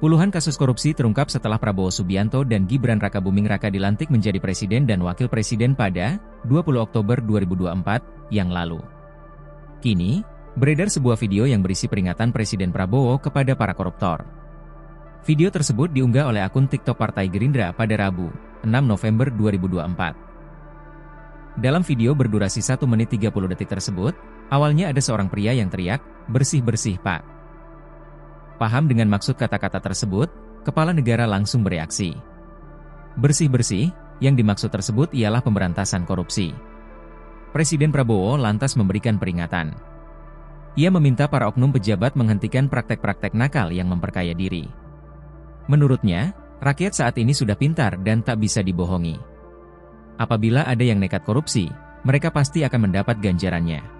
Puluhan kasus korupsi terungkap setelah Prabowo Subianto dan Gibran Raka Buming Raka dilantik menjadi presiden dan wakil presiden pada 20 Oktober 2024 yang lalu. Kini, beredar sebuah video yang berisi peringatan Presiden Prabowo kepada para koruptor. Video tersebut diunggah oleh akun TikTok Partai Gerindra pada Rabu, 6 November 2024. Dalam video berdurasi 1 menit 30 detik tersebut, awalnya ada seorang pria yang teriak, bersih-bersih pak. Paham dengan maksud kata-kata tersebut, kepala negara langsung bereaksi. Bersih-bersih, yang dimaksud tersebut ialah pemberantasan korupsi. Presiden Prabowo lantas memberikan peringatan. Ia meminta para oknum pejabat menghentikan praktek-praktek nakal yang memperkaya diri. Menurutnya, rakyat saat ini sudah pintar dan tak bisa dibohongi. Apabila ada yang nekat korupsi, mereka pasti akan mendapat ganjarannya.